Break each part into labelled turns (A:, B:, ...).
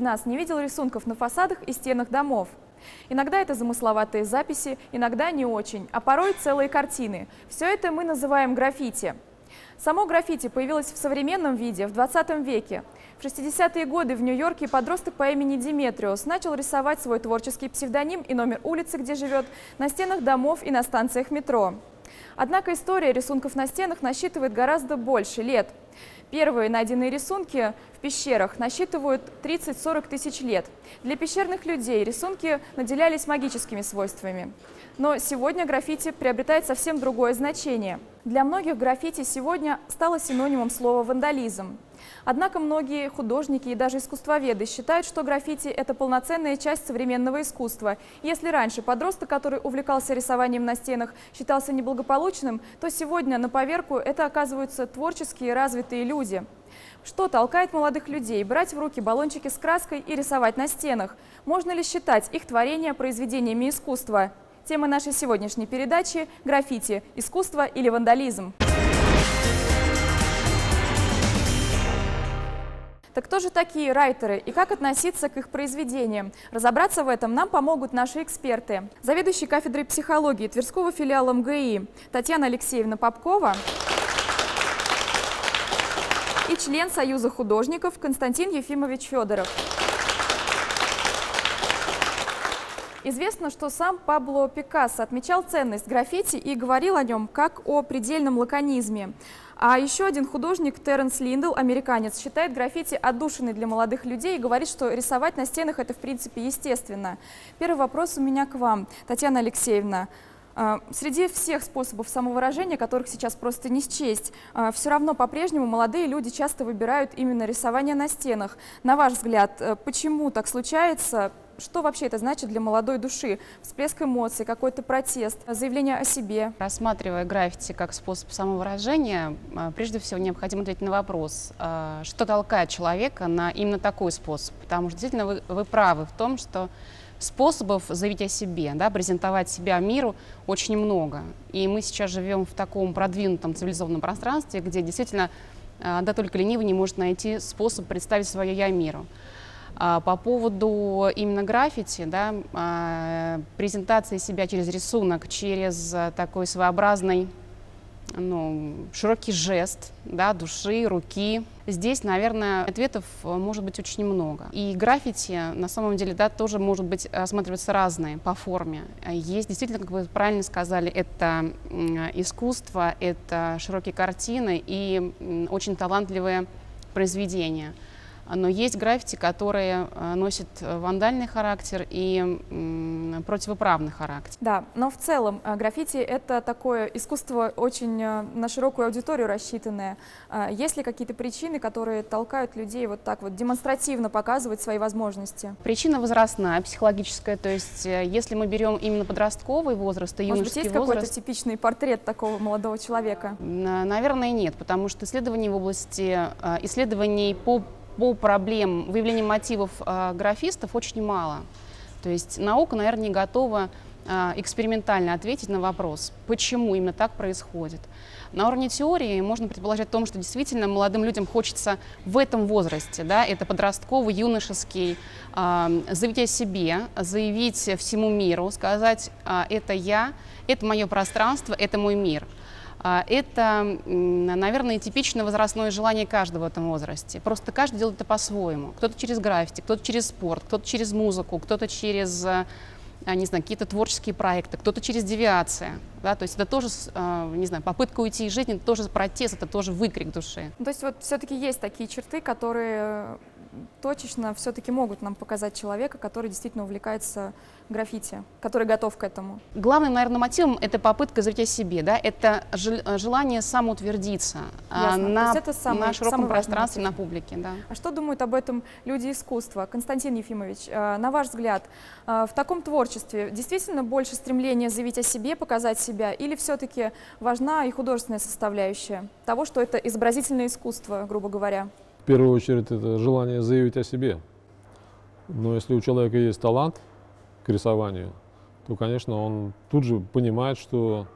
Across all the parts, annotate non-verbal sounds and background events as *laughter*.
A: нас не видел рисунков на фасадах и стенах домов? Иногда это замысловатые записи, иногда не очень, а порой целые картины. Все это мы называем граффити. Само граффити появилось в современном виде в 20 веке. В 60-е годы в Нью-Йорке подросток по имени Диметриус начал рисовать свой творческий псевдоним и номер улицы, где живет, на стенах домов и на станциях метро. Однако история рисунков на стенах насчитывает гораздо больше лет. Первые найденные рисунки в пещерах насчитывают 30-40 тысяч лет. Для пещерных людей рисунки наделялись магическими свойствами. Но сегодня граффити приобретает совсем другое значение. Для многих граффити сегодня стало синонимом слова «вандализм». Однако многие художники и даже искусствоведы считают, что граффити – это полноценная часть современного искусства. Если раньше подросток, который увлекался рисованием на стенах, считался неблагополучным, то сегодня на поверку это оказываются творческие развитые люди. Что толкает молодых людей брать в руки баллончики с краской и рисовать на стенах? Можно ли считать их творения произведениями искусства? Тема нашей сегодняшней передачи – граффити – искусство или вандализм. Так кто же такие райтеры и как относиться к их произведениям? Разобраться в этом нам помогут наши эксперты. Заведующий кафедрой психологии Тверского филиала МГИ Татьяна Алексеевна Попкова и член Союза художников Константин Ефимович Федоров. Известно, что сам Пабло Пикассо отмечал ценность граффити и говорил о нем как о предельном лаконизме. А еще один художник, Терренс Линдл, американец, считает граффити отдушиной для молодых людей и говорит, что рисовать на стенах это в принципе естественно. Первый вопрос у меня к вам, Татьяна Алексеевна. А, среди всех способов самовыражения, которых сейчас просто не счесть, а, все равно по-прежнему молодые люди часто выбирают именно рисование на стенах. На ваш взгляд, э, почему так случается? Что вообще это значит для молодой души? Всплеск эмоций, какой-то протест, заявление о себе?
B: Рассматривая граффити как способ самовыражения, а, прежде всего необходимо ответить на вопрос, а, что толкает человека на именно такой способ. Потому что действительно вы, вы правы в том, что способов заявить о себе, да, презентовать себя миру очень много. И мы сейчас живем в таком продвинутом цивилизованном пространстве, где действительно а, да только ленивый не может найти способ представить свое «я» миру. А, по поводу именно граффити, да, а, презентации себя через рисунок, через а, такой своеобразный ну, широкий жест да, души, руки. Здесь, наверное, ответов может быть очень много. И граффити, на самом деле, да, тоже может быть осматриваться разные по форме. Есть действительно, как вы правильно сказали, это искусство, это широкие картины и очень талантливые произведения. Но есть граффити, которые э, носят э, вандальный характер и противоправный характер.
A: Да, но в целом э, граффити — это такое искусство очень на широкую аудиторию рассчитанное. Есть ли какие-то причины, которые толкают людей вот так вот демонстративно показывать свои возможности?
B: Причина возрастная, психологическая. То есть если мы берем именно подростковый возраст и
A: юношеский
B: Может
A: быть, есть какой-то типичный портрет такого молодого человека?
B: Наверное, нет, потому что исследований в области исследований по по проблем выявления мотивов э, графистов очень мало. То есть наука, наверное, не готова э, экспериментально ответить на вопрос, почему именно так происходит. На уровне теории можно предположить о том, что действительно молодым людям хочется в этом возрасте, да, это подростковый, юношеский, э, заявить о себе, заявить всему миру, сказать, э, это я, это мое пространство, это мой мир. А, это, наверное, типичное возрастное желание каждого в этом возрасте. Просто каждый делает это по-своему. Кто-то через граффити, кто-то через спорт, кто-то через музыку, кто-то через а, не знаю, какие-то творческие проекты, кто-то через девиация. Да, то есть это тоже, а, не знаю, попытка уйти из жизни, это тоже протест, это тоже выкрик души.
A: То есть вот все-таки есть такие черты, которые точечно все-таки могут нам показать человека, который действительно увлекается граффити, который готов к этому?
B: Главным, наверное, мотивом это попытка заявить о себе, да, это желание самоутвердиться а, Ясно. на, это самый, на широком пространстве, мотив. на публике. Да.
A: А что думают об этом люди искусства? Константин Ефимович, а, на ваш взгляд, в таком творчестве действительно больше стремления заявить о себе, показать себя, или все-таки важна и художественная составляющая того, что это изобразительное искусство, грубо говоря?
C: В первую очередь это желание заявить о себе. Но если у человека есть талант, к рисованию, то, конечно, он тут же понимает, что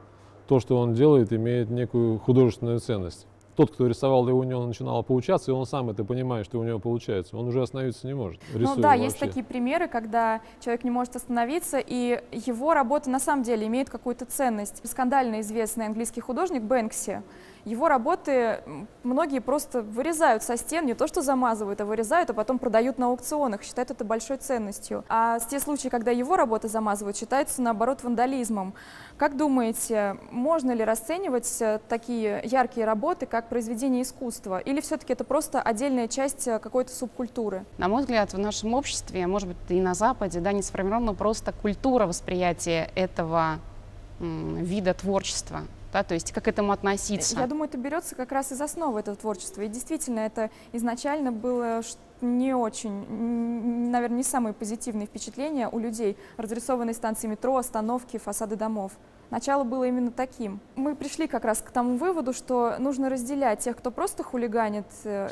C: то, что он делает, имеет некую художественную ценность. тот, кто рисовал, и у него начинало получаться, и он сам это понимает, что у него получается, он уже остановиться не может.
A: Ну да, есть такие примеры, когда человек не может остановиться, и его работа на самом деле имеет какую-то ценность. Скандально известный английский художник Бэнкси, его работы многие просто вырезают со стен, не то что замазывают, а вырезают, а потом продают на аукционах, считают это большой ценностью. А те случаи, когда его работы замазывают, считаются наоборот вандализмом. Как думаете, можно ли расценивать э, такие яркие работы как произведение искусства? Или все-таки это просто отдельная часть э, какой-то субкультуры?
B: На мой взгляд, в нашем обществе, может быть, и на Западе, да, не сформирована просто культура восприятия этого вида творчества да, то есть как к этому относиться?
A: Я думаю, это берется как раз из основы этого творчества. И действительно, это изначально было не очень, наверное, не самые позитивные впечатления у людей. Разрисованные станции метро, остановки, фасады домов. Начало было именно таким. Мы пришли как раз к тому выводу, что нужно разделять тех, кто просто хулиганит э,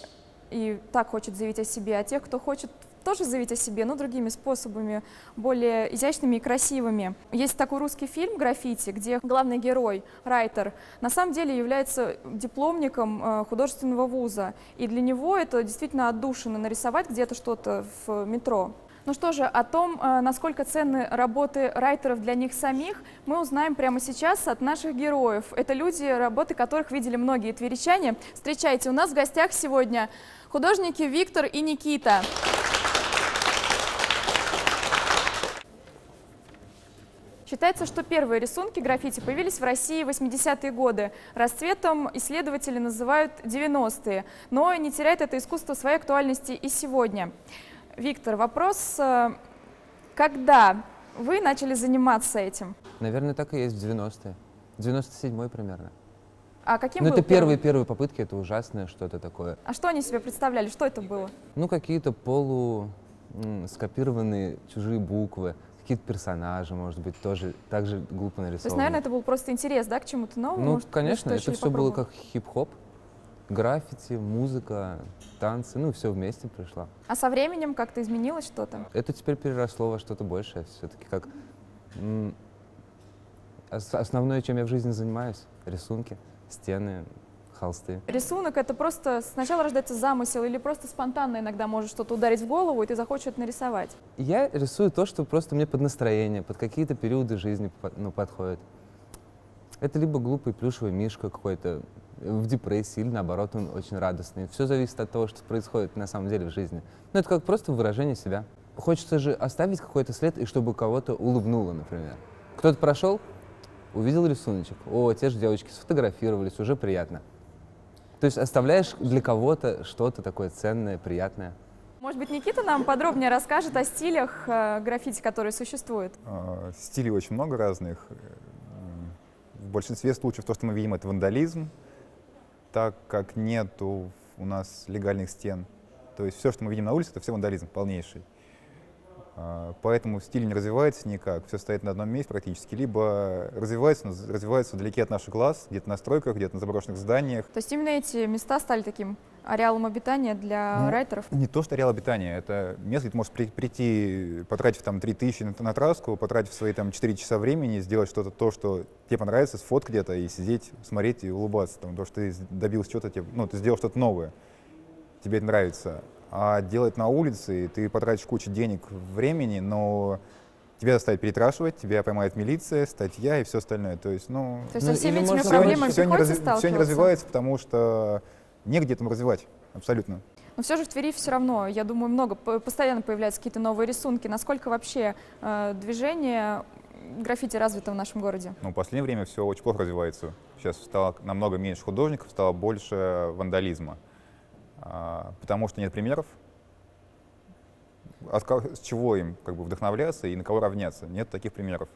A: и так хочет заявить о себе, а тех, кто хочет тоже заявить о себе, но другими способами, более изящными и красивыми. Есть такой русский фильм «Граффити», где главный герой, райтер, на самом деле является дипломником э, художественного вуза, и для него это действительно отдушина нарисовать где-то что-то в метро. Ну что же, о том, э, насколько ценны работы райтеров для них самих, мы узнаем прямо сейчас от наших героев. Это люди, работы которых видели многие тверичане. Встречайте, у нас в гостях сегодня художники Виктор и Никита. Считается, что первые рисунки граффити появились в России в 80-е годы. Расцветом исследователи называют 90-е, но не теряет это искусство своей актуальности и сегодня. Виктор, вопрос, э, когда вы начали заниматься этим?
D: Наверное, так и есть в 90-е. 97-й примерно.
A: А каким
D: ну, это первые первые попытки, это ужасное что-то такое.
A: А что они себе представляли? Что это было?
D: Ну, какие-то полу скопированные чужие буквы, какие-то персонажи, может быть, тоже так же глупо нарисованы.
A: То есть, наверное, это был просто интерес, да, к чему-то новому?
D: Ну,
A: может,
D: конечно, это все было как хип-хоп, граффити, музыка, танцы, ну, все вместе пришло.
A: А со временем как-то изменилось что-то?
D: Это теперь переросло во что-то большее, все-таки как... Основное, чем я в жизни занимаюсь, рисунки, стены, холсты.
A: Рисунок — это просто сначала рождается замысел или просто спонтанно иногда может что-то ударить в голову, и ты захочешь это нарисовать?
D: Я рисую то, что просто мне под настроение, под какие-то периоды жизни ну, подходит. Это либо глупый плюшевый мишка какой-то в депрессии, или наоборот, он очень радостный. Все зависит от того, что происходит на самом деле в жизни. Ну, это как просто выражение себя. Хочется же оставить какой-то след, и чтобы кого-то улыбнуло, например. Кто-то прошел, увидел рисуночек. О, те же девочки сфотографировались, уже приятно. То есть оставляешь для кого-то что-то такое ценное, приятное.
A: Может быть, Никита нам подробнее расскажет о стилях э, граффити, которые существуют?
E: Э, стилей очень много разных. В большинстве случаев то, что мы видим, это вандализм, так как нет у нас легальных стен. То есть все, что мы видим на улице, это все вандализм полнейший. А, поэтому стиль не развивается никак, все стоит на одном месте практически. Либо развивается, но развивается вдалеке от наших глаз, где-то на стройках, где-то на заброшенных зданиях.
A: То есть именно эти места стали таким ареалом обитания для ну, райтеров?
E: Не то, что ареал обитания, это место, где ты можешь при, прийти, потратив там 3000 на, на траску, потратив свои там 4 часа времени, сделать что-то то, что тебе понравится, сфоткать где-то и сидеть, смотреть и улыбаться. Там, то, что ты добился чего-то, ну, ты сделал что-то новое, тебе это нравится. А делать на улице, ты потратишь кучу денег, времени, но тебя заставят перетрашивать, тебя поймает милиция, статья и все остальное. То есть, ну...
A: То есть со всеми этими проблемами
E: все, не, разви- все не развивается, потому что негде этому развивать, абсолютно.
A: Но все же в Твери все равно, я думаю, много, постоянно появляются какие-то новые рисунки. Насколько вообще э, движение граффити развито в нашем городе?
E: Ну, в последнее время все очень плохо развивается. Сейчас стало намного меньше художников, стало больше вандализма. А, потому что нет примеров, от, с чего им как бы вдохновляться и на кого равняться. Нет таких примеров.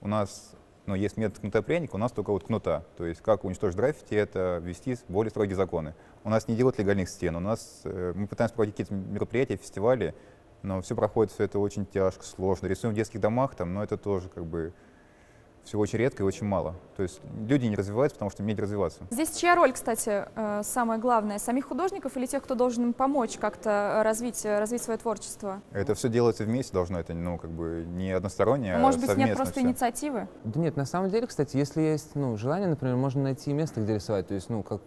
E: У нас ну, есть метод кнута пряника, у нас только вот кнута. То есть как уничтожить граффити, это ввести более строгие законы. У нас не делают легальных стен, у нас э, мы пытаемся проводить какие-то мероприятия, фестивали, но все проходит, все это очень тяжко, сложно. Рисуем в детских домах, там, но это тоже как бы все очень редко и очень мало. То есть люди не развиваются, потому что умеют развиваться.
A: Здесь чья роль, кстати, э, самая главная? Самих художников или тех, кто должен им помочь как-то развить, э, развить свое творчество?
E: Это все делается вместе должно, это ну, как бы не одностороннее,
A: Может быть,
E: а совместно
A: нет просто
E: всё.
A: инициативы?
D: Да нет, на самом деле, кстати, если есть ну, желание, например, можно найти место, где рисовать. То есть, ну, как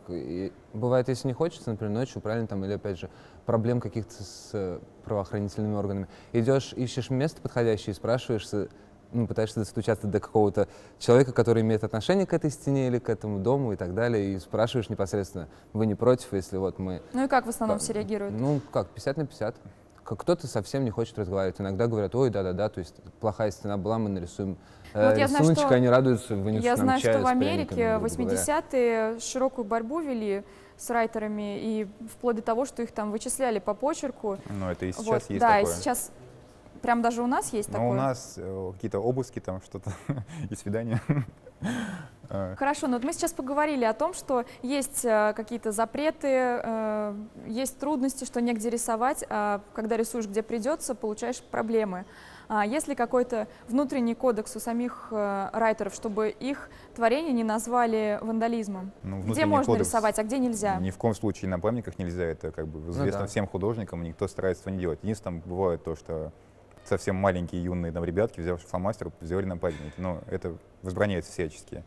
D: бывает, если не хочется, например, ночью, правильно, там, или опять же, проблем каких-то с правоохранительными органами. Идешь, ищешь место подходящее и спрашиваешься, ну, пытаешься достучаться до какого-то человека, который имеет отношение к этой стене или к этому дому и так далее, и спрашиваешь непосредственно, вы не против, если вот мы...
A: Ну и как в основном все реагируют?
D: Ну, как, 50 на 50. Как кто-то совсем не хочет разговаривать. Иногда говорят, ой, да-да-да, то есть плохая стена была, мы нарисуем
A: Ну вот
D: э,
A: я знаю, что-
D: они радуются, вынесут
A: Я знаю,
D: чаю
A: что в Америке в
D: грубо говоря.
A: 80-е широкую борьбу вели с райтерами, и вплоть до того, что их там вычисляли по почерку.
E: Ну, это и сейчас
A: Вот,
E: есть
A: да,
E: такое.
A: и сейчас прям даже у нас есть
E: Но
A: такое.
E: у нас э, какие-то обыски, там что-то *laughs* и свидания. *laughs* Э,
A: Хорошо, но вот мы сейчас поговорили о том, что есть э, какие-то запреты, есть трудности, что негде рисовать, а когда рисуешь где придется, получаешь проблемы. А есть ли какой-то внутренний кодекс у самих райтеров, чтобы их творения не назвали вандализмом?
E: ну,
A: Где можно
E: кодекс
A: рисовать, а где нельзя?
E: Ни в коем случае на памятниках нельзя, это как бы известно
D: да.
E: всем художникам, и никто старается этого не делать. Единственное, там бывает то, что совсем маленькие юные там ребятки, взявши фломастер, сделали на памятники. Но это возбраняется всячески.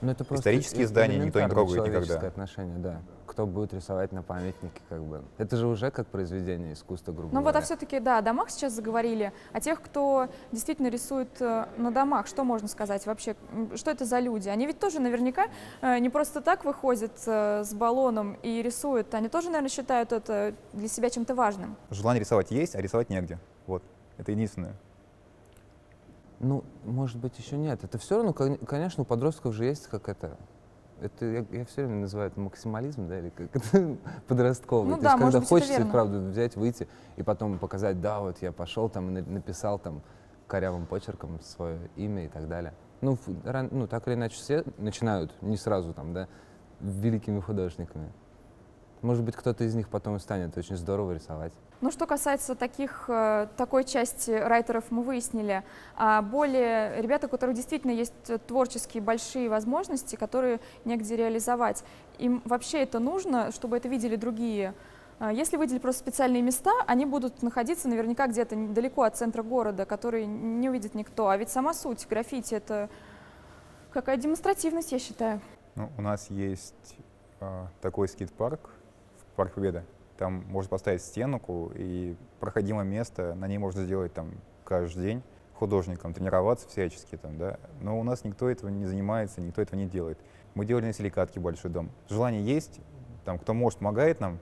D: Ну, это просто
E: Исторические здания никто не трогает никогда.
D: отношение, да. Кто будет рисовать на памятнике, как бы. Это же уже как произведение искусства, грубо
A: Ну вот, а все-таки, да, о домах сейчас заговорили, о тех, кто действительно рисует э, на домах, что можно сказать вообще? Что это за люди? Они ведь тоже наверняка э, не просто так выходят э, с баллоном и рисуют, они тоже, наверное, считают это для себя чем-то важным.
E: Желание рисовать есть, а рисовать негде. Вот. Это единственное.
D: Ну, может быть, еще нет. Это все равно, кон- конечно, у подростков же есть как это. Это я, я все время называю это максимализм, да, или как это *laughs* подростковый.
A: Ну
D: То
A: да,
D: есть,
A: может
D: когда
A: быть, это
D: хочется и
A: верно.
D: вправду взять, выйти и потом показать, да, вот я пошел там и на- написал там корявым почерком свое имя и так далее. Ну, ран- ну, так или иначе все начинают, не сразу там, да, великими художниками. Может быть, кто-то из них потом и станет очень здорово рисовать.
A: Ну, что касается таких, э, такой части райтеров, мы выяснили. А более ребята, у которых действительно есть э, творческие большие возможности, которые негде реализовать, им вообще это нужно, чтобы это видели другие. А Если выделить просто специальные места, они будут находиться наверняка где-то недалеко от центра города, который не увидит никто. А ведь сама суть граффити — это какая демонстративность, я считаю.
E: Ну, у нас есть а, такой скейт-парк, Парк Победы. Там можно поставить стенку и проходимое место, на ней можно сделать там каждый день художником, тренироваться всячески там, да. Но у нас никто этого не занимается, никто этого не делает. Мы делали на Силикатке большой дом. Желание есть, там кто может, помогает нам,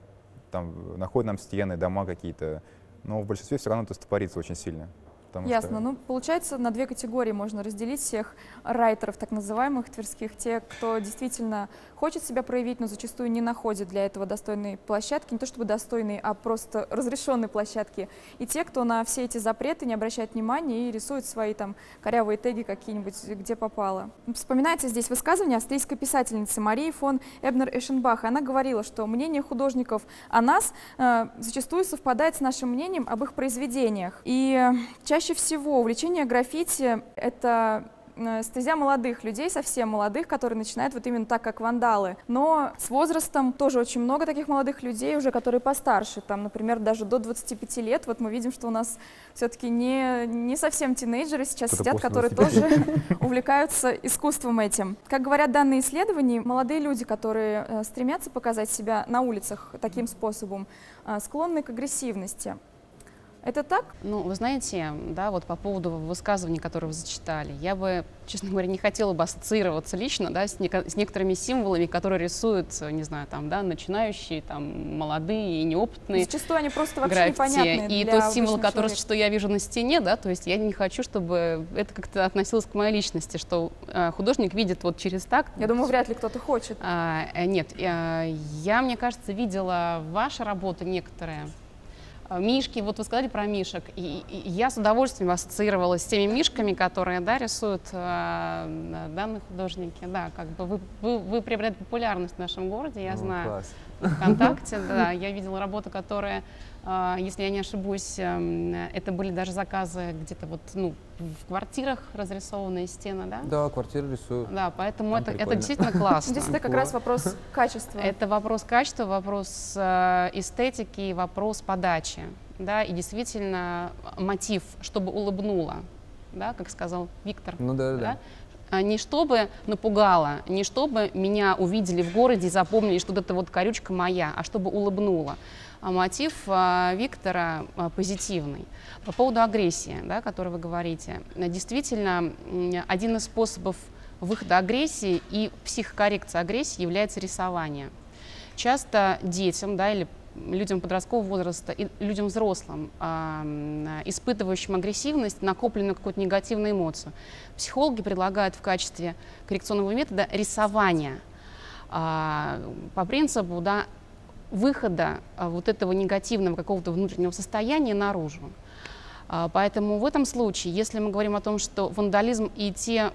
E: там находит нам стены, дома какие-то, но в большинстве все равно это стопорится очень сильно. Потому
A: Ясно.
E: что-
A: Ну, получается, на две категории можно разделить всех райтеров, так называемых тверских. Те, кто действительно хочет себя проявить, но зачастую не находит для этого достойной площадки. Не то чтобы достойной, а просто разрешенной площадки. И те, кто на все эти запреты не обращает внимания и рисует свои там корявые теги какие-нибудь, где попало. Вспоминается здесь высказывание австрийской писательницы Марии фон Эбнер-Эшенбах. Она говорила, что мнение художников о нас э, зачастую совпадает с нашим мнением об их произведениях. И э, чаще всего увлечение граффити — это э, стезя молодых людей, совсем молодых, которые начинают вот именно так, как вандалы. Но с возрастом тоже очень много таких молодых людей уже, которые постарше, там, например, даже до 25 лет. Вот мы видим, что у нас все-таки не, не совсем тинейджеры сейчас
E: Кто-то
A: сидят, которые
E: 25.
A: тоже *laughs* увлекаются искусством этим. Как говорят данные исследований, молодые люди, которые э, стремятся показать себя на улицах таким способом, э, склонны к агрессивности. Это так?
B: Ну, вы знаете, да, вот по поводу высказываний, которые вы зачитали, я бы, честно говоря, не хотела бы ассоциироваться лично, да, с, неко- с некоторыми символами, которые рисуют, не знаю, там, да, начинающие, там, молодые и неопытные
A: Зачастую они просто вообще
B: граффити.
A: непонятные
B: И тот символ, который, что я вижу на стене, да, то есть я не хочу, чтобы это как-то относилось к моей личности, что э, художник видит вот через так.
A: Я думаю, вряд ли кто-то хочет.
B: А, э, нет, э, я, мне кажется, видела ваши работы некоторые. А, Мишки, вот вы сказали про мишек, и, и- я с удовольствием ассоциировалась с теми мишками, которые да, рисуют э, э, данные художники, да, как бы вы, вы, вы приобретаете популярность в нашем городе, я
D: Ну,
B: знаю.
D: класс.
B: ВКонтакте, да, я видела работы, которые, если я не ошибусь, эм, это были даже заказы где-то вот, ну, в квартирах разрисованные стены, да?
D: Да, квартиру рисую.
B: Да, поэтому
D: Там
B: это, это действительно классно. *laughs*
A: Здесь это как раз вопрос качества.
B: Это вопрос качества, вопрос э, эстетики, и вопрос подачи, да, и действительно мотив, чтобы улыбнуло, да, как сказал Виктор.
D: Ну да, да,
B: да? А, Не чтобы напугало, не чтобы меня увидели в городе и запомнили, что эта вот корючка моя, а чтобы улыбнуло. А мотив а, Виктора а, позитивный. По поводу агрессии, да, о которой вы говорите, действительно, один из способов выхода агрессии и психокоррекции агрессии является рисование. Часто детям да, или людям подросткового возраста и людям взрослым, а, испытывающим агрессивность, накопленную какую-то негативную эмоцию, психологи предлагают в качестве коррекционного метода рисование а, по принципу да, выхода а, вот этого негативного какого-то внутреннего состояния наружу. Поэтому в этом случае, если мы говорим о том, что вандализм и те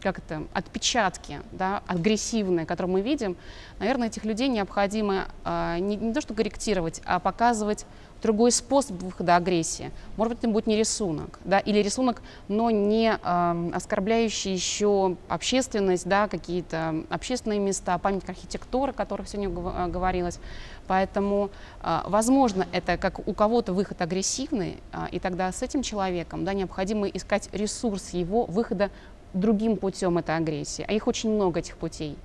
B: как это, отпечатки, да, агрессивные, которые мы видим, наверное, этих людей необходимо а, не, не то что корректировать, а показывать другой способ выхода агрессии. Может быть, это будет не рисунок, да, или рисунок, но не ам, оскорбляющий еще общественность, да, какие-то общественные места, памятник архитектуры, о которых сегодня а, говорилось. Поэтому, а, возможно, это как у кого-то выход агрессивный, а, и тогда с этим человеком да, необходимо искать ресурс его выхода другим путем этой агрессии. А их очень много, этих путей.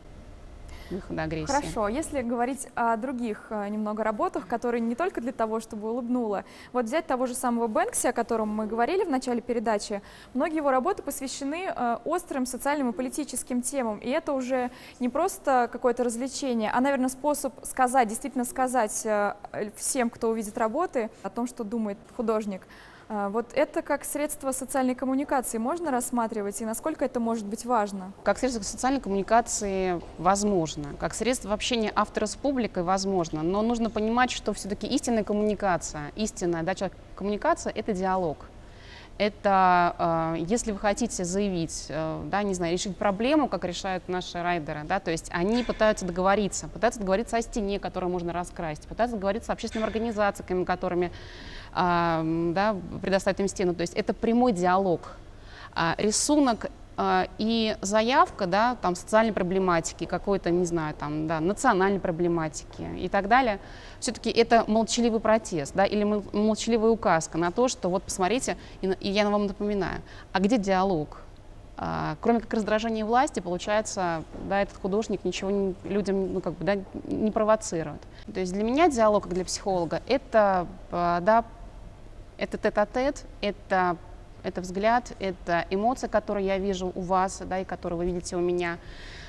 A: Хорошо, если говорить о других э, немного работах, которые не только для того, чтобы улыбнуло. Вот взять того же самого Бэнкси, о котором мы говорили в начале передачи, многие его работы посвящены э, острым социальным и политическим темам, и это уже не просто какое-то развлечение, а, наверное, способ сказать, действительно сказать э, всем, кто увидит работы, о том, что думает художник. Э, Вот это как средство социальной коммуникации можно рассматривать, и насколько это может быть важно?
B: Как средство социальной коммуникации возможно, как средство общения автора с публикой возможно, но нужно понимать, что все-таки истинная коммуникация, истинная да, человек- коммуникация – это диалог. Это э, если вы хотите заявить, э, да, не знаю, решить проблему, как решают наши райдеры, да, то есть они пытаются договориться, пытаются договориться о стене, которую можно раскрасить, пытаются договориться с общественными организациями, которыми м, да, предоставить им стену. То есть это прямой диалог. А, рисунок и заявка, да, там социальной проблематики, какой-то, не знаю, там, да, национальной проблематики и так далее, все-таки это молчаливый протест, да, или мол- молчаливая указка на то, что вот посмотрите, и, я вам напоминаю, а где диалог? А, кроме как раздражения власти, получается, да, этот художник ничего не- людям, ну, как бы, да, не провоцирует. То есть для меня диалог, как для психолога, это, а, да, это тет-а-тет, это, это взгляд, это эмоции, которые я вижу у вас, да, и которые вы видите у меня.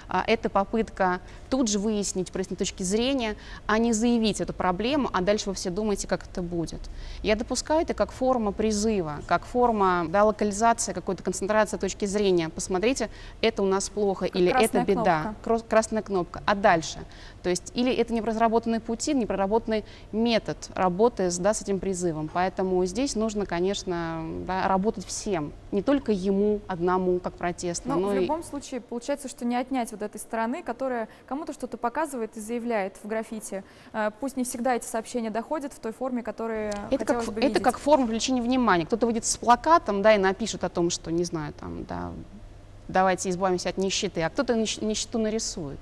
B: А, Это попытка тут же выяснить, прояснить точки зрения, а не заявить эту проблему, а дальше вы все думаете, как это будет. Я допускаю это как форма призыва, как форма да, локализации, какой-то концентрации точки зрения. Посмотрите, это у нас плохо или это беда.
A: кнопка.
B: Красная кнопка. А дальше? То есть или это непроработанный пути, непроработанный метод работы с, да, с этим призывом. Поэтому здесь нужно, конечно, да, работать всем. Не только ему одному, как протестно,
A: Ну,
B: но
A: в
B: и
A: любом случае, получается, что не отнять вот этой стороны, которая кому-то что-то показывает и заявляет в граффити. Э, Пусть не всегда эти сообщения доходят в той форме, которую
B: Это как,
A: бы
B: это как форма привлечения внимания. Кто-то выйдет с плакатом, да, и напишет о том, что, не знаю, там, да, давайте избавимся от нищеты, а кто-то нищ- нищету нарисует.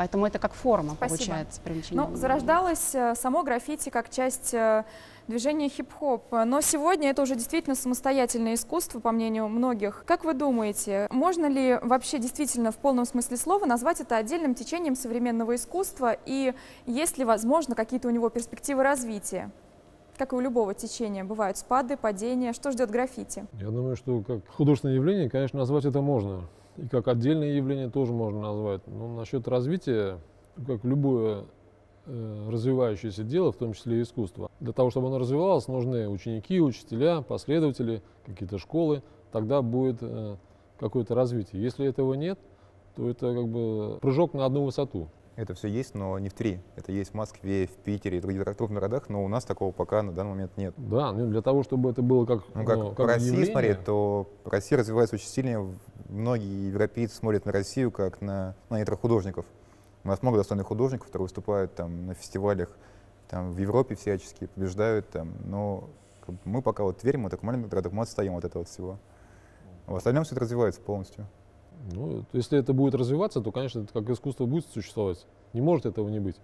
B: Поэтому это как форма,
A: Спасибо.
B: получается, привлечения
A: Ну, зарождалось э, само граффити как часть э, движения хип-хоп. Но сегодня это уже действительно самостоятельное искусство, по мнению многих. Как вы думаете, можно ли вообще действительно в полном смысле слова назвать это отдельным течением современного искусства? И есть ли, возможно, какие-то у него перспективы развития? Как и у любого течения, бывают спады, падения. Что ждет граффити?
C: Я думаю, что как художественное явление, конечно, назвать это можно. И как отдельное явление тоже можно назвать. Но насчет развития, как любое э, развивающееся дело, в том числе и искусство, для того, чтобы оно развивалось, нужны ученики, учителя, последователи, какие-то школы. Тогда будет э, какое-то развитие. Если этого нет, то это как бы прыжок на одну высоту.
E: Это все есть, но не в три. Это есть в Москве, в Питере и других крупных городах, но у нас такого пока на данный момент нет.
C: Да, ну, для того, чтобы это было как,
E: Ну, как
C: ну,
E: в России
C: явление,
E: смотреть, то Россия развивается очень сильно в многие европейцы смотрят на Россию как на, на некоторых художников. У нас много достойных художников, которые выступают там на фестивалях там, в Европе всячески, побеждают там, но как мы пока вот Тверь, мы так маленький городок, мы отстаем от этого всего. А в остальном все это развивается полностью.
C: Ну, если это будет развиваться, то, конечно, это как искусство будет существовать. Не может этого не быть.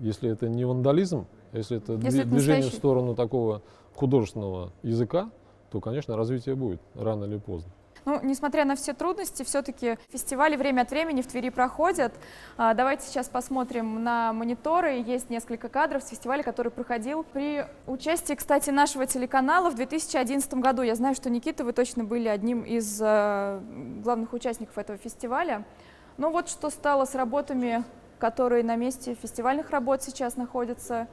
C: Если это не вандализм, если это
A: Если
C: дви-
A: это
C: движение в
A: настоящий-
C: сторону такого художественного языка, то, конечно, развитие будет рано или поздно.
A: Ну, несмотря на все трудности, все-таки фестивали время от времени в Твери проходят. А, Давайте сейчас посмотрим на мониторы. Есть несколько кадров с фестиваля, который проходил при участии, кстати, нашего телеканала в 2011 году. Я знаю, что, Никита, вы точно были одним из э, главных участников этого фестиваля. Ну вот что стало с работами, которые на месте фестивальных работ сейчас находятся.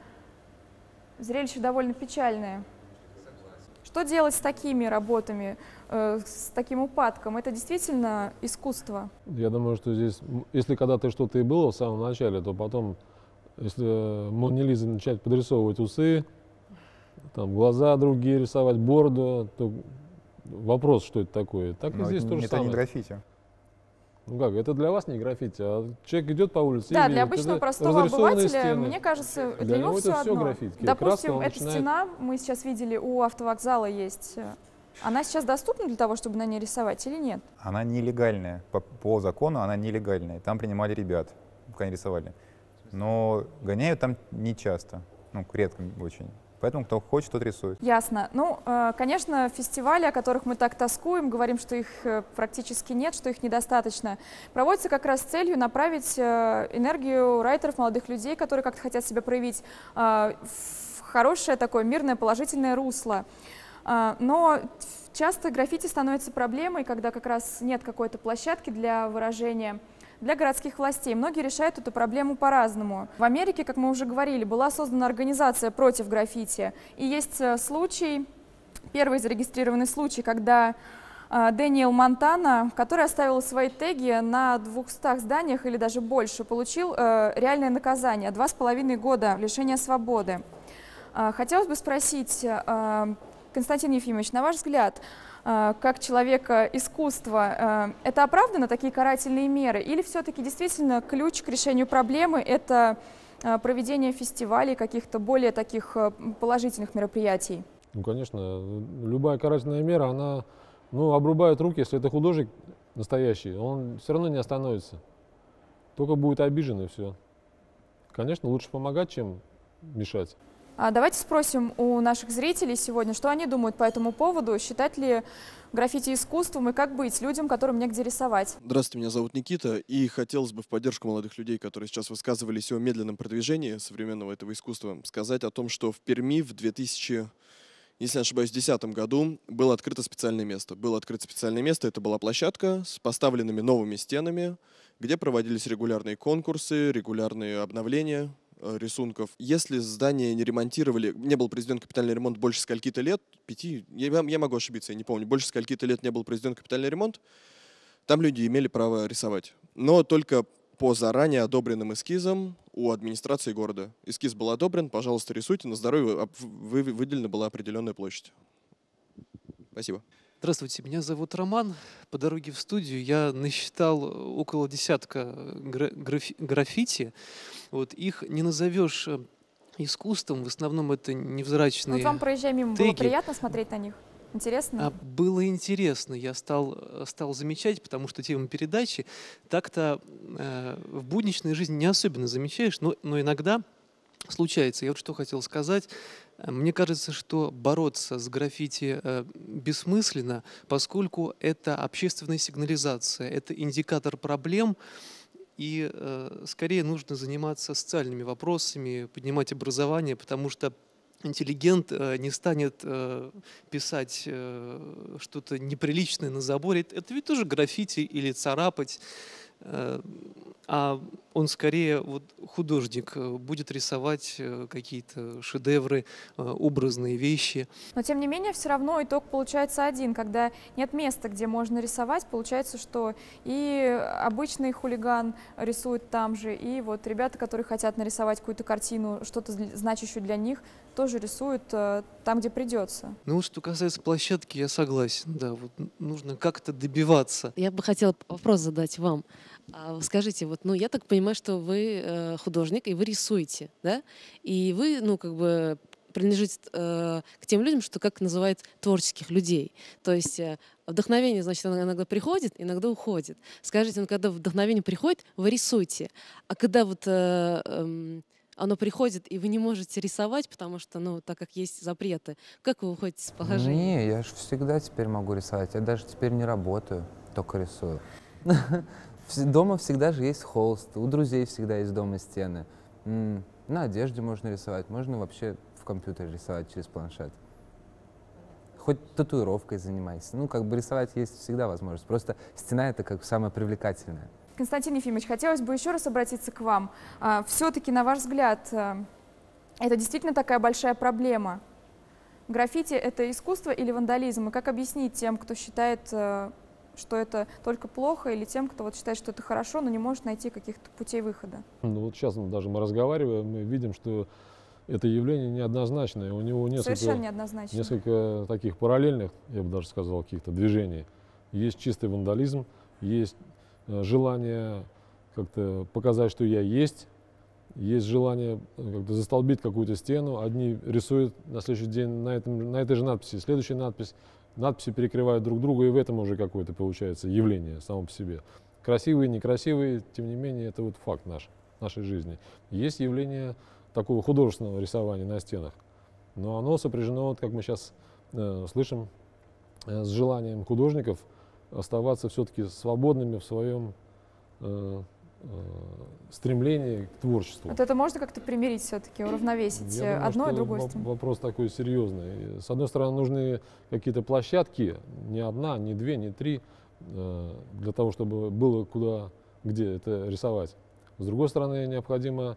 A: Зрелище довольно печальное. Что делать с такими работами, э, с таким упадком? Это действительно искусство.
C: Я думаю, что здесь, если когда-то что-то и было в самом начале, то потом, если Мони Лиза начать подрисовывать усы, там глаза другие рисовать, бороду, то вопрос, что это такое. Так и
E: Но
C: здесь
E: это,
C: то же
E: это не
C: самое.
E: граффити.
C: Ну как, это для вас не граффити, а человек идет по улице и
A: Да,
C: видит,
A: для обычного
C: это
A: простого обывателя,
C: стены.
A: мне кажется, для,
C: Для
A: него
C: него
A: все
C: это
A: одно.
C: граффити.
A: Допустим, эта
C: начинает-
A: стена, мы сейчас видели, у автовокзала есть. э, Она сейчас доступна для того, чтобы на ней рисовать или нет?
E: Она нелегальная. По, по закону она нелегальная. Там принимали ребят, пока не рисовали. Но гоняют там не часто. Ну, редко очень. Поэтому кто хочет, тот рисует.
A: Ясно. Ну, э, конечно, фестивали, о которых мы так тоскуем, говорим, что их э, практически нет, что их недостаточно, проводятся как раз с целью направить э, энергию райтеров, молодых людей, которые как-то хотят себя проявить, в хорошее такое мирное, положительное русло. Но часто граффити становится проблемой, когда как раз нет какой-то площадки для выражения для городских властей. Многие решают эту проблему по-разному. В Америке, как мы уже говорили, была создана организация против граффити. И есть э, случай, первый зарегистрированный случай, когда э, Дэниел Монтана, который оставил свои теги на 200 зданиях или даже больше, получил э, реальное наказание – два с половиной года лишения свободы. Хотелось бы спросить, Константин Ефимович, на ваш взгляд, как человека искусства, э, это оправдано такие карательные меры? Или все-таки действительно ключ к решению проблемы – это э, проведение фестивалей, каких-то более таких положительных мероприятий?
C: Ну, конечно, любая карательная мера, она ну, обрубает руки, если это художник настоящий, он все равно не остановится. Только будет обижен и все. Конечно, лучше помогать, чем мешать.
A: А Давайте спросим у наших зрителей сегодня, что они думают по этому поводу, считать ли граффити искусством и как быть людям, которым негде рисовать.
F: Здравствуйте, меня зовут Никита, и хотелось бы в поддержку молодых людей, которые сейчас высказывались о медленном продвижении современного этого искусства, сказать о том, что в Перми в 2000, если не ошибаюсь, в 2010 году было открыто специальное место. Было открыто специальное место, это была площадка с поставленными новыми стенами, где проводились регулярные конкурсы, регулярные обновления рисунков. Если здание не ремонтировали, не был произведен капитальный ремонт больше скольки-то лет, пяти, я, я могу ошибиться, я не помню, больше скольки-то лет не был произведен капитальный ремонт, там люди имели право рисовать. Но только по заранее одобренным эскизам у администрации города. Эскиз был одобрен, пожалуйста, рисуйте, на здоровье вы- выделена была определенная площадь. Спасибо.
G: Здравствуйте, меня зовут Роман. По дороге в студию я насчитал около десятка гра- графи- граффити. Вот их не назовешь э, искусством, в основном это
A: Вот
G: невзрачные.
A: вам, проезжая мимо, было
G: теги.
A: приятно смотреть на них? Интересно?
G: А было интересно, я стал, э, стал замечать, потому что тема передачи так-то э, в будничной жизни не особенно замечаешь, но, но иногда случается. Я вот что хотел сказать. Мне кажется, что бороться с граффити э, бессмысленно, поскольку это общественная сигнализация, это индикатор проблем, и э, скорее нужно заниматься социальными вопросами, поднимать образование, потому что интеллигент э, не станет писать что-то неприличное на заборе. Это ведь тоже граффити или царапать. Э, а он скорее вот художник, э, будет рисовать э, какие-то шедевры, образные вещи.
A: Но тем не менее, все равно итог получается один. Когда нет места, где можно рисовать, получается, что и обычный хулиган рисует там же, и вот ребята, которые хотят нарисовать какую-то картину, что-то значащую для них, тоже рисуют там, где придется.
G: Ну что касается площадки, я согласен, да, вот нужно как-то добиваться.
H: Я бы хотела вопрос задать вам. А скажите, вот, ну, я так понимаю, что вы э, художник и вы рисуете, да? И вы, ну, как бы принадлежите э, к тем людям, что как называют творческих людей. То есть э, вдохновение, значит, иногда приходит, иногда уходит. Скажите, ну, когда вдохновение приходит, вы рисуете, а когда вот э, э, оно приходит, и вы не можете рисовать, потому что, ну, так как есть запреты, как вы выходите из положения?
D: Не, я же всегда теперь могу рисовать. Я даже теперь не работаю, только рисую. *laughs* Дома всегда же есть холст, у друзей всегда есть дома стены. На одежде можно рисовать, можно вообще в компьютере рисовать через планшет. Хоть татуировкой занимайся. Ну, как бы рисовать есть всегда возможность. Просто стена — это как самое привлекательное.
A: Константин Ефимович, хотелось бы еще раз обратиться к вам. А, Все-таки, на ваш взгляд, э, это действительно такая большая проблема? Граффити — это искусство или вандализм? И как объяснить тем, кто считает э, что это только плохо, или тем, кто вот считает, что это хорошо, но не может найти каких-то путей выхода.
C: Ну вот сейчас даже мы разговариваем, мы видим, что это явление неоднозначное, у него несколько, несколько таких параллельных, я бы даже сказал, каких-то движений. Есть чистый вандализм, есть э, желание как-то показать, что я есть, есть желание э, как-то застолбить какую-то стену. Одни рисуют на следующий день на, этом, на этой же надписи следующая надпись, надписи перекрывают друг друга, и в этом уже какое-то получается явление само по себе. Красивые, некрасивые, тем не менее, это вот факт наш, нашей жизни. Есть явление такого художественного рисования на стенах, но оно сопряжено, вот как мы сейчас э, слышим, э, с желанием художников оставаться все-таки свободными в своем э, э, стремлении к творчеству.
A: Вот это можно как-то примирить все-таки, уравновесить
C: Я думаю,
A: одно и другое?
C: Вопрос такой серьезный. С одной стороны, нужны какие-то площадки, не одна, не две, не три, э, для того, чтобы было куда, где это рисовать. С другой стороны, необходима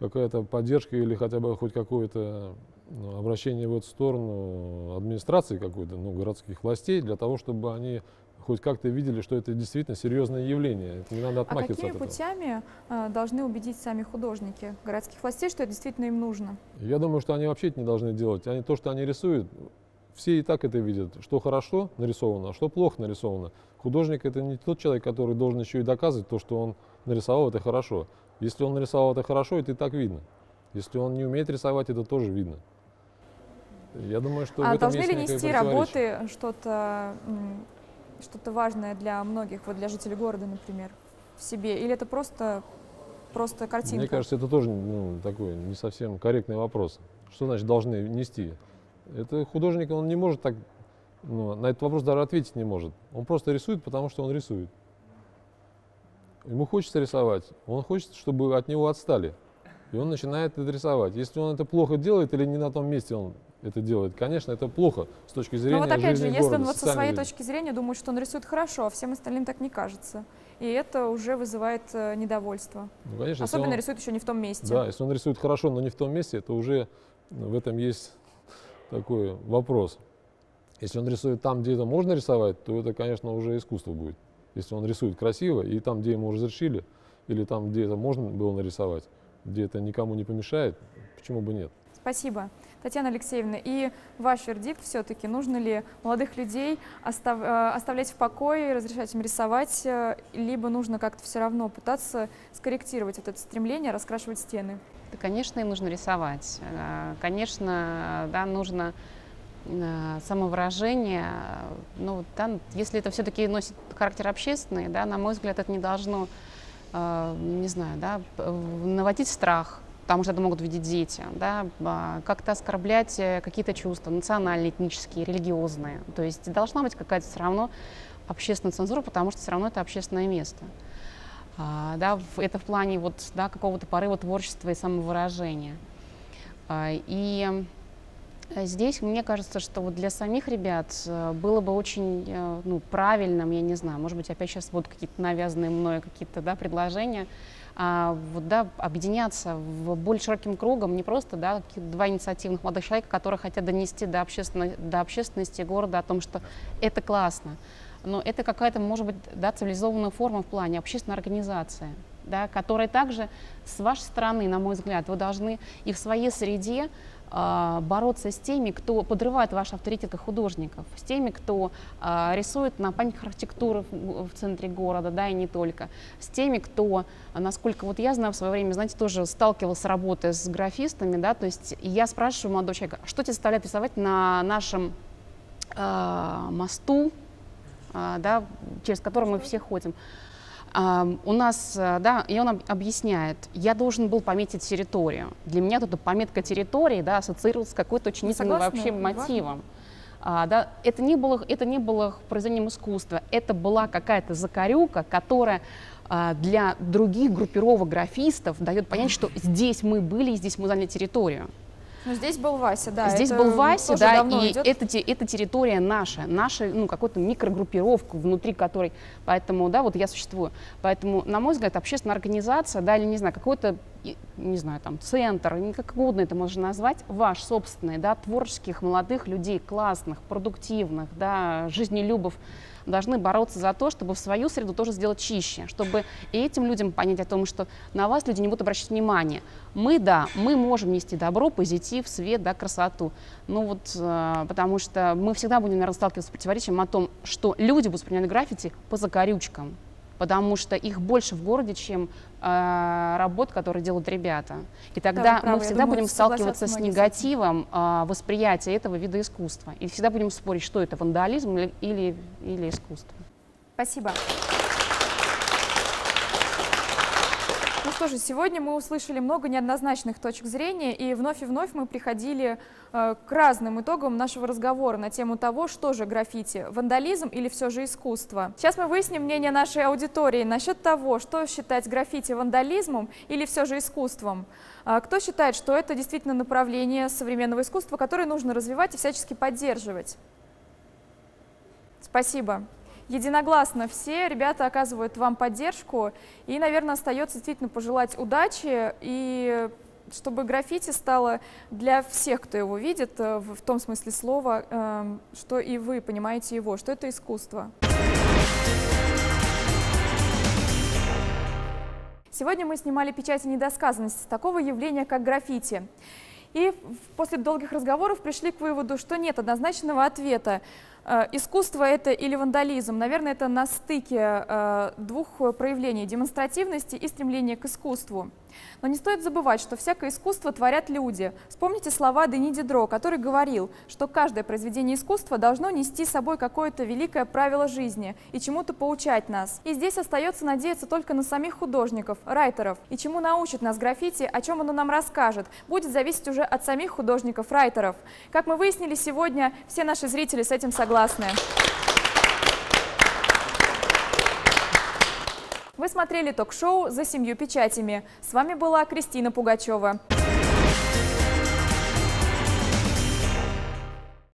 C: какая-то поддержка или хотя бы хоть какое-то ну, обращение в эту сторону администрации какой-то, ну, городских властей, для того, чтобы они хоть как-то видели, что это действительно серьезное явление. Это не надо отмахиваться
A: а какими
C: от этого.
A: путями э, должны убедить сами художники городских властей, что это действительно им нужно?
C: Я думаю, что они вообще это не должны делать. Они, то, что они рисуют, все и так это видят, что хорошо нарисовано, а что плохо нарисовано. Художник это не тот человек, который должен еще и доказывать то, что он нарисовал это хорошо. Если он нарисовал это хорошо, это и так видно. Если он не умеет рисовать, это тоже видно. Я думаю, что
A: а
C: в этом
A: должны ли нести работы что-то что-то важное для многих, вот для жителей города, например, в себе? Или это просто, просто картинка?
C: Мне кажется, это тоже ну, такой не совсем корректный вопрос. Что значит должны нести? Это художник, он не может так, ну, на этот вопрос даже ответить не может. Он просто рисует, потому что он рисует. Ему хочется рисовать, он хочет, чтобы от него отстали. И он начинает это рисовать. Если он это плохо делает или не на том месте он это делает. Конечно, это плохо с точки зрения
A: Но вот опять
C: жизни
A: же, если
C: города,
A: он вот со своей
C: жизни.
A: точки зрения думает, что он рисует хорошо, а всем остальным так не кажется. И это уже вызывает э, недовольство.
C: Ну, конечно,
A: Особенно
C: он,
A: рисует еще не в том месте.
C: Да, если он рисует хорошо, но не в том месте, это уже ну, в этом есть такой вопрос. Если он рисует там, где это можно рисовать, то это, конечно, уже искусство будет. Если он рисует красиво, и там, где ему разрешили, или там, где это можно было нарисовать, где это никому не помешает, почему бы нет?
A: Спасибо. Татьяна Алексеевна, и ваш вердикт все-таки, нужно ли молодых людей остав, э, оставлять в покое, разрешать им рисовать, э, либо нужно как-то все равно пытаться скорректировать это стремление, раскрашивать стены?
B: Да, конечно, им нужно рисовать. Э, конечно, да, нужно самовыражение. Ну, да, если это все-таки носит характер общественный, да, на мой взгляд, это не должно, не знаю, да, наводить страх потому что это могут видеть дети, да, как-то оскорблять э, какие-то чувства национальные, этнические, религиозные. То есть должна быть какая-то все равно общественная цензура, потому что все равно это общественное место. А, да, это в плане вот, да, какого-то порыва творчества и самовыражения. А, и Э, Здесь мне кажется, что вот для самих ребят э, было бы очень ну, правильным, я не знаю, может быть, опять сейчас будут какие-то навязанные мной какие-то да, предложения, а, вот, да, объединяться в более широким кругом, не просто да, два инициативных молодых человека, которые хотят донести до, до общественности города о том, что это классно. Но это какая-то, может быть, да, цивилизованная форма в плане общественной организации, да, которая также с вашей стороны, на мой взгляд, вы должны и в своей среде бороться с теми, кто подрывает ваш авторитет как художников, с теми, кто а, рисует на памятниках архитектуры в, центре города, да, и не только, с теми, кто, а, насколько вот я знаю, в свое время, знаете, тоже сталкивался с работой с графистами, да, то есть я спрашиваю молодого человека, что тебе заставляет рисовать на нашем а, мосту, а, да, через который мы все ходим. У нас, а, да, и он об- объясняет, я должен был пометить территорию. Для меня тут пометка территории, да, ассоциируется с какой-то очень
A: согласны?
B: вообще мотивом. А, да, это, не было, это не было произведением искусства, это была какая-то закорюка, которая а, для других группировок графистов дает понять, что здесь мы были, здесь мы заняли территорию.
A: Ну, здесь был Вася, да.
B: Здесь
A: это
B: был Вася, да, и
A: идет.
B: это, эта территория наша, наша, ну, какую-то микрогруппировку, внутри которой, поэтому, да, вот я существую. Поэтому, на мой взгляд, общественная организация, да, или, не знаю, какой-то, не знаю, там, центр, как угодно это можно назвать, ваш собственный, да, творческих молодых людей, классных, продуктивных, да, жизнелюбов, должны бороться за то, чтобы в свою среду тоже сделать чище, чтобы и этим людям понять о том, что на вас люди не будут обращать внимание. Мы, да, мы можем нести добро, позитив, свет, да, красоту. Ну вот, э, потому что мы всегда будем, наверное, сталкиваться с противоречием о том, что люди будут воспринимать граффити по закорючкам, потому что их больше в городе, чем э, работ, которые делают ребята. И тогда
A: правы.
B: мы всегда
A: думаю,
B: будем сталкиваться с негативом э, восприятия этого вида искусства. И всегда будем спорить, что это вандализм или, или, или искусство.
A: Спасибо. Ну что же, сегодня мы услышали много неоднозначных точек зрения, и вновь и вновь мы приходили к разным итогам нашего разговора на тему того, что же граффити, вандализм или все же искусство. Сейчас мы выясним мнение нашей аудитории насчет того, что считать граффити вандализмом или все же искусством. А Кто считает, что это действительно направление современного искусства, которое нужно развивать и всячески поддерживать? Спасибо. Единогласно все ребята оказывают вам поддержку. И, наверное, остается действительно пожелать удачи и чтобы граффити стало для всех, кто его видит, э, в том смысле слова, эм, что и вы понимаете его, что это искусство. Сегодня мы снимали печати недосказанности такого явления, как граффити. И после долгих разговоров пришли к выводу, что нет однозначного ответа. Э, Искусство это или вандализм? Наверное, это на стыке э, двух проявлений – демонстративности и стремления к искусству. Но не стоит забывать, что всякое искусство творят люди. Вспомните слова Дени Дидро, который говорил, что каждое произведение искусства должно нести с собой какое-то великое правило жизни и чему-то поучать нас. И здесь остается надеяться только на самих художников, райтеров. И чему научит нас граффити, о чем оно нам расскажет, будет зависеть уже от самих художников, райтеров. Как мы выяснили сегодня, все наши зрители с этим согласны. Вы смотрели ток-шоу «За семью печатями». С вами была Кристина Пугачева.